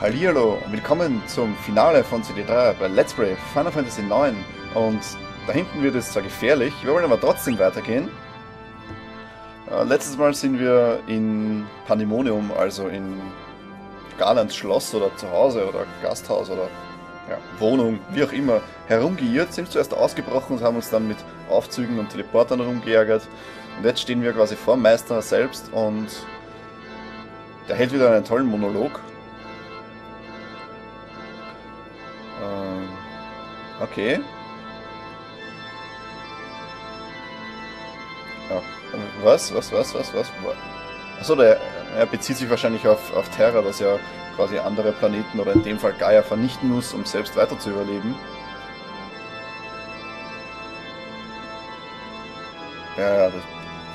Hallihallo und willkommen zum Finale von CD3 bei Let's Play Final Fantasy IX und da hinten wird es zwar gefährlich, wir wollen aber trotzdem weitergehen. Äh, letztes Mal sind wir in Pandemonium, also in Garlands Schloss oder Zuhause oder Gasthaus oder ja, Wohnung, wie auch immer, herumgeirrt, sind zuerst ausgebrochen und haben uns dann mit Aufzügen und Teleportern herumgeärgert und jetzt stehen wir quasi vor Meister selbst und der hält wieder einen tollen Monolog Okay. Ja. Was? Was? Was? Was? Was? Achso, der er bezieht sich wahrscheinlich auf, auf Terra, dass er quasi andere Planeten oder in dem Fall Gaia vernichten muss, um selbst weiter zu überleben. Ja, das,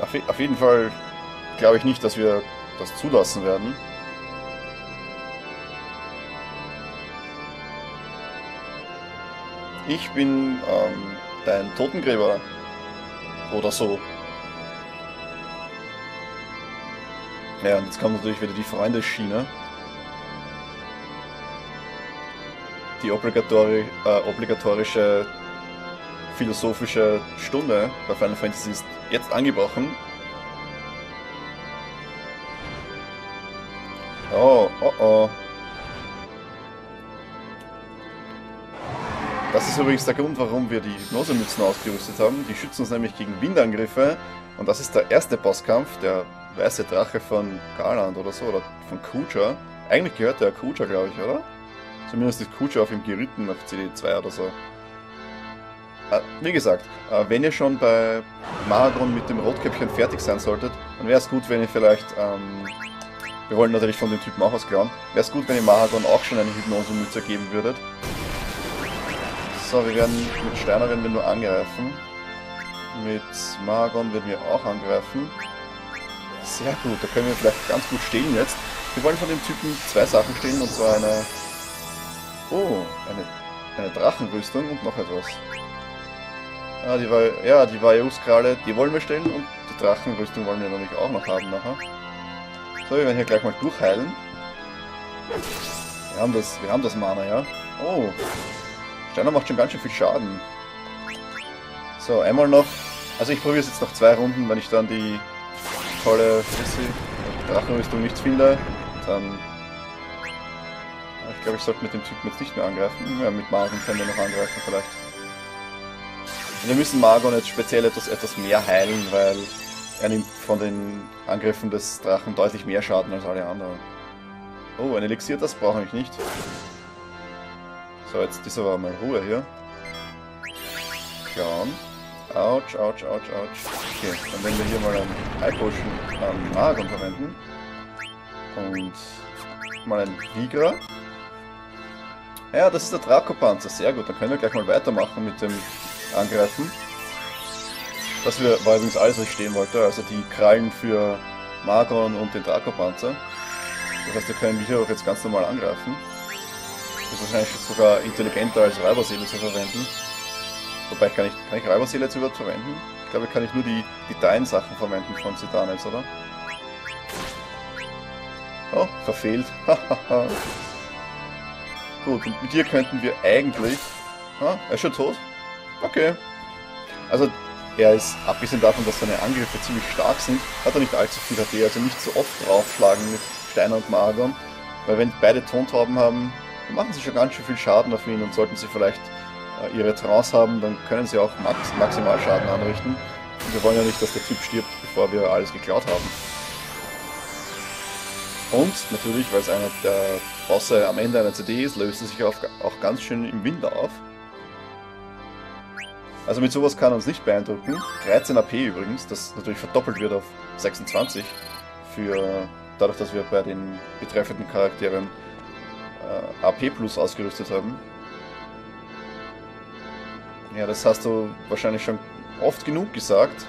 auf, auf jeden Fall glaube ich nicht, dass wir das zulassen werden. Ich bin ähm, dein Totengräber. Oder so. Ja, und jetzt kommt natürlich wieder die Freundesschiene. Die obligatori äh, obligatorische philosophische Stunde bei Final Fantasy ist jetzt angebrochen. Oh, oh, oh. Das ist übrigens der Grund, warum wir die Hypnosemützen ausgerüstet haben. Die schützen uns nämlich gegen Windangriffe. Und das ist der erste Bosskampf, der weiße Drache von Garland oder so, oder von Kuja. Eigentlich gehört der Kuja, glaube ich, oder? Zumindest ist Kuja auf ihm geritten, auf CD2 oder so. Äh, wie gesagt, äh, wenn ihr schon bei Maragon mit dem Rotkäppchen fertig sein solltet, dann wäre es gut, wenn ihr vielleicht... Ähm, wir wollen natürlich von den Typen auch was klauen. Wäre es gut, wenn ihr Maragon auch schon eine Hypnosemütze geben würdet. So, wir werden mit Steiner werden wir nur angreifen. Mit Margon werden wir auch angreifen. Sehr gut, da können wir vielleicht ganz gut stehen jetzt. Wir wollen von dem Typen zwei Sachen stehlen, und zwar eine... Oh, eine, eine Drachenrüstung und noch etwas. Ah, die war, ja, die Vajus-Krale, die wollen wir stellen und die Drachenrüstung wollen wir natürlich auch noch haben nachher. So, wir werden hier gleich mal durchheilen. Wir haben das, wir haben das Mana, ja. Oh, Steiner macht schon ganz schön viel Schaden. So, einmal noch. Also ich probiere es jetzt noch zwei Runden, wenn ich dann die tolle Drachenrüstung nichts finde, dann... Ich glaube, ich sollte mit dem Typen jetzt nicht mehr angreifen. Ja, mit Margon können wir noch angreifen vielleicht. Wir müssen Margon jetzt speziell etwas, etwas mehr heilen, weil er nimmt von den Angriffen des Drachen deutlich mehr Schaden als alle anderen. Oh, ein Elixier, das brauche ich nicht. So, jetzt ist aber mal Ruhe hier. Klauen. Autsch, ouch, ouch, ouch. Okay, dann werden wir hier mal einen Heilpotion am Magen verwenden. Und mal ein Vigra. Ja, das ist der Draco-Panzer. Sehr gut, dann können wir gleich mal weitermachen mit dem Angreifen. Das war übrigens alles, was ich stehen wollte. Also die Krallen für Magon und den Draco-Panzer. Das heißt, wir können hier auch jetzt ganz normal angreifen. Ist wahrscheinlich sogar intelligenter als Räuberseele zu verwenden. Wobei, kann ich, kann ich Räuberseele jetzt überhaupt verwenden? Ich glaube, kann ich nur die, die Dein-Sachen verwenden von Zitanels, oder? Oh, verfehlt. Gut, und mit dir könnten wir eigentlich... Ah, er ist schon tot? Okay. Also, er ist, abgesehen davon, dass seine Angriffe ziemlich stark sind, hat er nicht allzu viel HP, also nicht so oft draufschlagen mit Steiner und Magon. Weil wenn beide Tontauben haben, machen sie schon ganz schön viel Schaden auf ihn und sollten sie vielleicht äh, ihre Trance haben, dann können sie auch max maximal Schaden anrichten. Und wir wollen ja nicht, dass der Typ stirbt, bevor wir alles geklaut haben. Und natürlich, weil es einer der Bosse am Ende einer CD ist, löst er sich auch, auch ganz schön im Wind auf. Also mit sowas kann er uns nicht beeindrucken. 13 AP übrigens, das natürlich verdoppelt wird auf 26 für dadurch, dass wir bei den betreffenden Charakteren äh, AP Plus ausgerüstet haben. Ja, das hast du wahrscheinlich schon oft genug gesagt.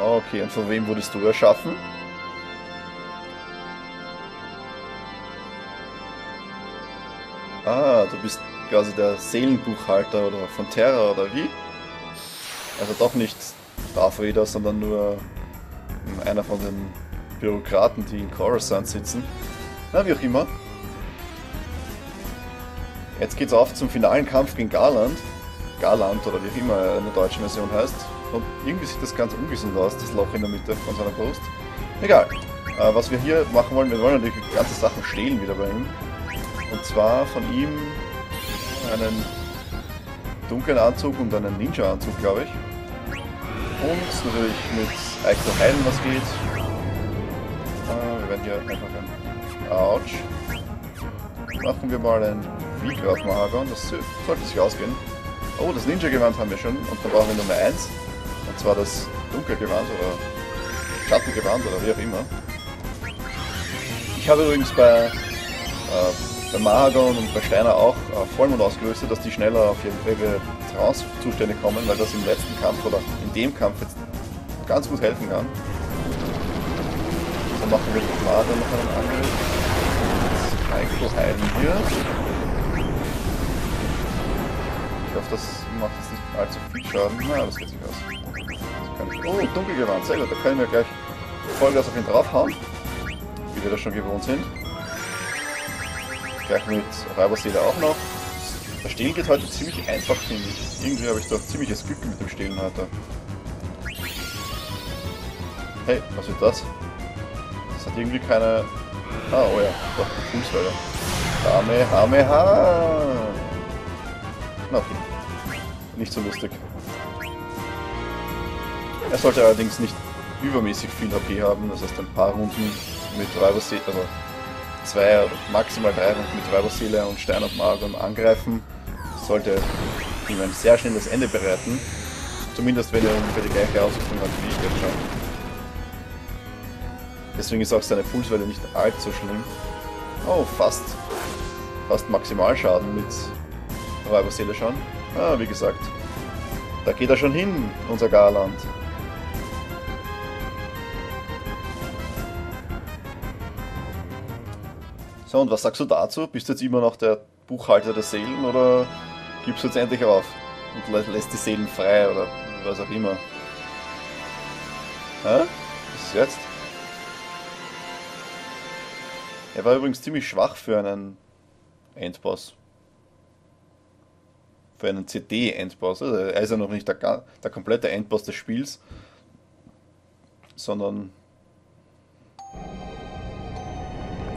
Okay, und von wem wurdest du erschaffen? Ah, du bist quasi der Seelenbuchhalter oder von Terra oder wie. Also doch nicht Darth Vader, sondern nur einer von den Bürokraten, die in Coruscant sitzen. Na, wie auch immer. Jetzt geht's auf zum finalen Kampf gegen Garland. Garland oder wie auch immer er in der deutschen Version heißt. Und irgendwie sieht das ganz ungesund aus, das Loch in der Mitte von seiner Brust. Egal. Äh, was wir hier machen wollen, wir wollen natürlich ganze Sachen stehlen wieder bei ihm. Und zwar von ihm einen dunklen Anzug und einen Ninja-Anzug, glaube ich. Und natürlich mit Eiko heilen, was geht. Äh, wir werden hier einfach ein Autsch. Machen wir mal ein Vika auf Mahagon, das sollte sich ausgehen. Oh, das Ninja-Gewand haben wir schon und dann brauchen wir Nummer 1. Und zwar das Dunkelgewand oder Schattengewand oder wie auch immer. Ich habe übrigens bei, äh, bei Mahagon und bei Steiner auch äh, Vollmond ausgerüstet, dass die schneller auf ihre Trance-Zustände kommen, weil das im letzten Kampf oder in dem Kampf jetzt ganz gut helfen kann. Dann machen wir mit Mahagon noch einen Angriff. Heiko heilen wir. Ich hoffe, das macht jetzt nicht allzu viel Schaden. Na, das geht sich aus. Oh, Dunkelgewand, sehr gut. Da können wir gleich Vollgas auf ihn draufhauen. Wie wir das schon gewohnt sind. Gleich mit Räuberseele auch noch. Das Stehlen geht heute ziemlich einfach, finde ich. Irgendwie habe ich doch ziemliches Glück mit dem Stehlen heute. Hey, was wird das? Das hat irgendwie keine... Ah, oh ja, doch, die Fußwelle. Hame, Hame, Ha! Na, okay. Nicht so lustig. Er sollte allerdings nicht übermäßig viel HP haben, das heißt ein paar Runden mit Räuberseele, also zwei, maximal drei mit Räuberseele und Stein und Magon angreifen, sollte ihm ein sehr schnelles Ende bereiten. Zumindest wenn er ungefähr die gleiche Ausrüstung hat wie ich jetzt schon. Deswegen ist auch seine Pulswelle nicht allzu schlimm. Oh, fast. Fast Maximalschaden mit Räuberseele schon. Ah, wie gesagt. Da geht er schon hin, unser Garland. So, und was sagst du dazu? Bist du jetzt immer noch der Buchhalter der Seelen oder gibst du jetzt endlich auf und lässt die Seelen frei oder was auch immer? Hä? Was ist jetzt? Er war übrigens ziemlich schwach für einen Endboss für einen CD-Endboss. Also er ist ja noch nicht der, der komplette Endboss des Spiels, sondern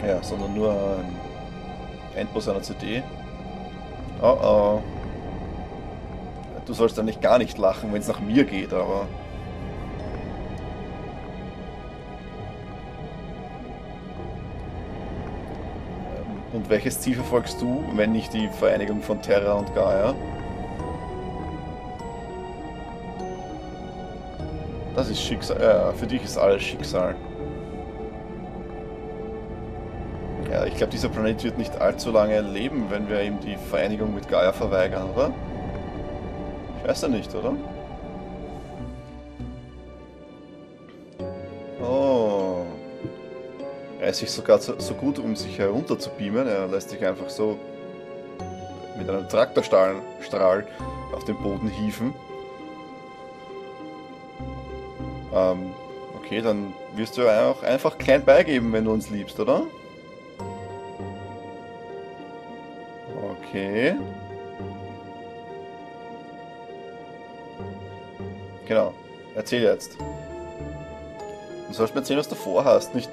ja, sondern nur ein Endboss einer CD. Oh oh. Du sollst dann nicht gar nicht lachen, wenn es nach mir geht, aber Und welches Ziel verfolgst du, wenn nicht die Vereinigung von Terra und Gaia? Das ist Schicksal. Ja, für dich ist alles Schicksal. Ja, ich glaube, dieser Planet wird nicht allzu lange leben, wenn wir ihm die Vereinigung mit Gaia verweigern, oder? Ich weiß ja nicht, oder? weiß sich sogar so, so gut, um sich herunter zu beamen. Er lässt sich einfach so mit einem Traktorstrahl auf den Boden hieven. Ähm, okay, dann wirst du auch einfach klein beigeben, wenn du uns liebst, oder? Okay. Genau. Erzähl jetzt. Du sollst mir erzählen, was du vorhast, nicht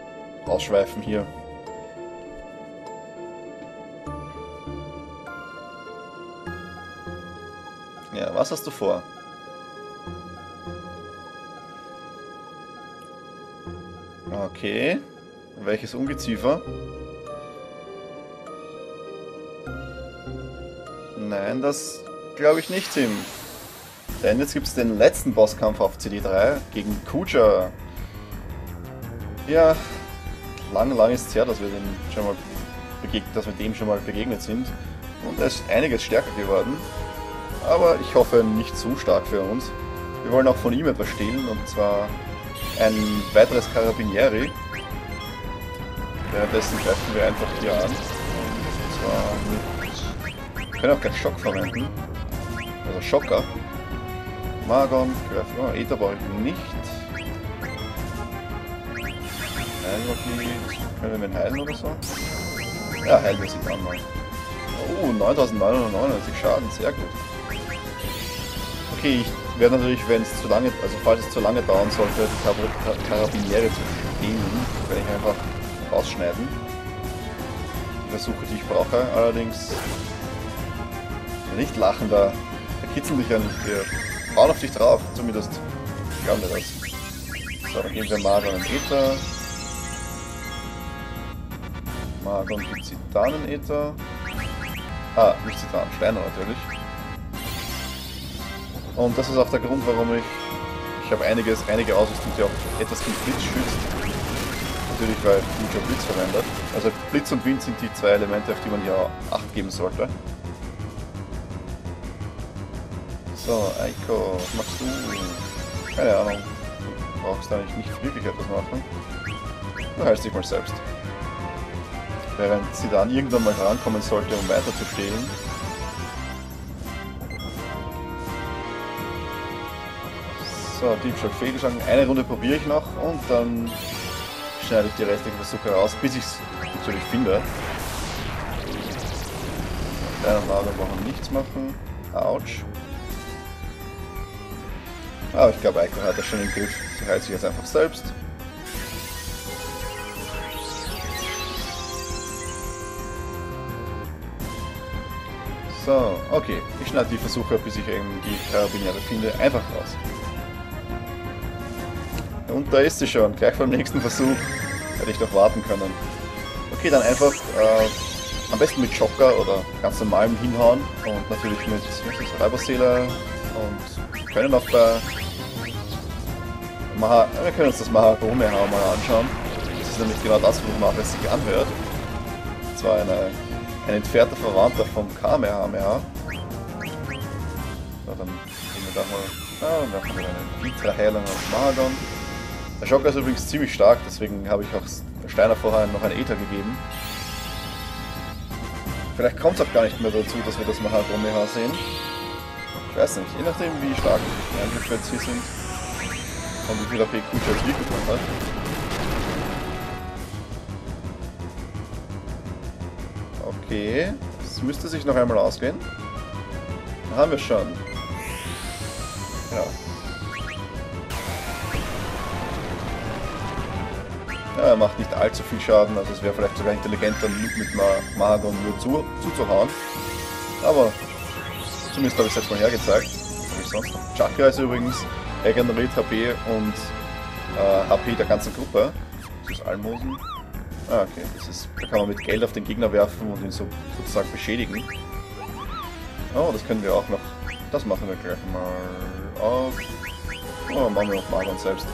ausschweifen hier. Ja, was hast du vor? Okay. Welches Ungeziefer? Nein, das glaube ich nicht, Tim. Denn jetzt gibt es den letzten Bosskampf auf CD3 gegen Kuja. Ja, lang, lang ist es her, dass wir, den schon mal dass wir dem schon mal begegnet sind. Und er ist einiges stärker geworden. Aber ich hoffe nicht zu stark für uns. Wir wollen auch von ihm etwas stehlen, und zwar ein weiteres Carabinieri. Währenddessen greifen wir einfach hier an. Und zwar mit Wir können auch gleich Schock verwenden. Also Schocker. Magon, oh, Ether brauche ich nicht. Heilmagie, können wir den heilen oder so? Ja, heilen wir sie dann mal. Oh, 9999 Schaden, sehr gut. Okay, ich werde natürlich, wenn es zu lange, also falls es zu lange dauern sollte, die Karabiniere zu stehen, werde ich einfach rausschneiden. Die Versuche, die ich brauche, allerdings nicht lachen, da, kitzeln dich ja nicht. Wir bauen auf dich drauf, zumindest glauben wir das. So, dann geben wir Maron einen Ether. Maron gibt Zitanen Ether. Ah, nicht Zitan, Steine natürlich. Und das ist auch der Grund, warum ich... Ich habe einiges, einige Ausrüstung, die auch etwas gegen Blitz schützt. Natürlich, weil Future Blitz verwendet. Also Blitz und Wind sind die zwei Elemente, auf die man ja Acht geben sollte. So, Eiko, was machst du? Keine Ahnung. Du brauchst eigentlich nicht wirklich etwas machen. Du heilst dich mal selbst. Während sie dann irgendwann mal herankommen sollte, um weiter zu stehlen. So, Diebstahl fehlgeschlagen. Eine Runde probiere ich noch und dann schneide ich die restlichen Versuche raus, bis ich es natürlich finde. Kleiner Lager brauchen nichts machen. Autsch. Aber ich glaube, Eiko hat das schon im Griff. Sie heilt sich jetzt einfach selbst. So, okay. Ich schneide die Versuche, bis ich eben die Karabiniere finde, einfach raus. Und da ist sie schon. Gleich beim nächsten Versuch hätte ich doch warten können. Okay, dann einfach äh, am besten mit Joker oder ganz normalem hinhauen und natürlich mit Räuberseele und können auch bei Maha, wir können uns das Mahagome mal anschauen. Das ist nämlich genau das, wonach es sich anhört. Und zwar eine, ein entfernter Verwandter vom Kamehameha. So, dann gehen wir da mal. Ah, dann werfen wir eine Vitra-Heilung auf Mahagon. Der Schocker ist übrigens ziemlich stark, deswegen habe ich auch Steiner vorher noch ein Ether gegeben. Vielleicht kommt es auch gar nicht mehr dazu, dass wir das Mahagome sehen. Ich weiß nicht, je nachdem wie stark die jetzt hier sind. Und wie viel AP Kucha jetzt wirklich hat. Okay, das müsste sich noch einmal ausgehen. Dann haben wir schon. Ja. Er macht nicht allzu viel Schaden, also es wäre vielleicht sogar intelligenter, mit Mahagon nur zu, zuzuhauen. Aber zumindest habe ich es jetzt mal hergezeigt. Was ich sonst noch? Chakra ist übrigens er generiert HP und äh, HP der ganzen Gruppe. Das ist Almosen. Ah, okay. Das ist, da kann man mit Geld auf den Gegner werfen und ihn so sozusagen beschädigen. Oh, das können wir auch noch. Das machen wir gleich mal auf. Oh, machen wir noch Magon selbst.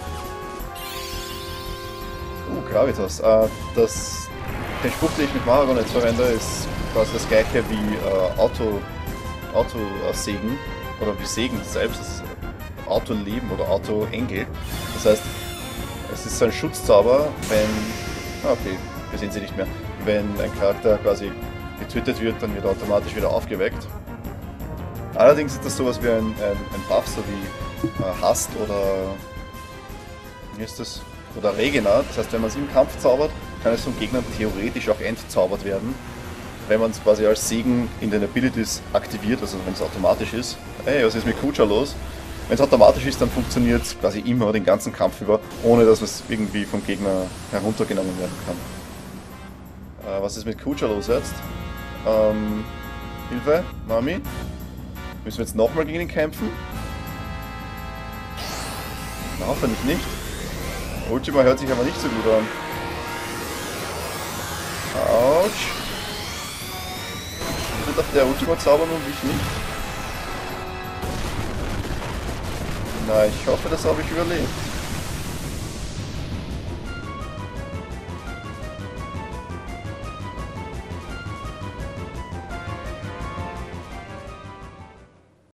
Uh, Gravitas. Äh, das, den Spruch, den ich mit Maragon jetzt verwende, ist quasi das gleiche wie äh, Auto, Auto äh, Segen oder wie Segen selbst. Das Auto-Leben oder Auto-Engel. Das heißt, es ist so ein Schutzzauber, wenn... Ah, okay, wir sehen sie nicht mehr. Wenn ein Charakter quasi getötet wird, dann wird er automatisch wieder aufgeweckt. Allerdings ist das sowas wie ein, ein, ein Buff, so wie äh, Hast oder... Wie ist das? Oder Regena. Das heißt, wenn man es im Kampf zaubert, kann es vom Gegner theoretisch auch entzaubert werden. Wenn man es quasi als Segen in den Abilities aktiviert, also wenn es automatisch ist. Ey, was ist mit Kucha los? Wenn es automatisch ist, dann funktioniert es quasi immer den ganzen Kampf über, ohne dass es irgendwie vom Gegner heruntergenommen werden kann. Äh, was ist mit Kucha los jetzt? Ähm, Hilfe, Mami? Müssen wir jetzt nochmal gegen ihn kämpfen? Na, hoffentlich nicht. Ultima hört sich aber nicht so gut an. Autsch. Wird auf der Ultima zaubern und ich nicht? Na, ich hoffe, das habe ich überlebt.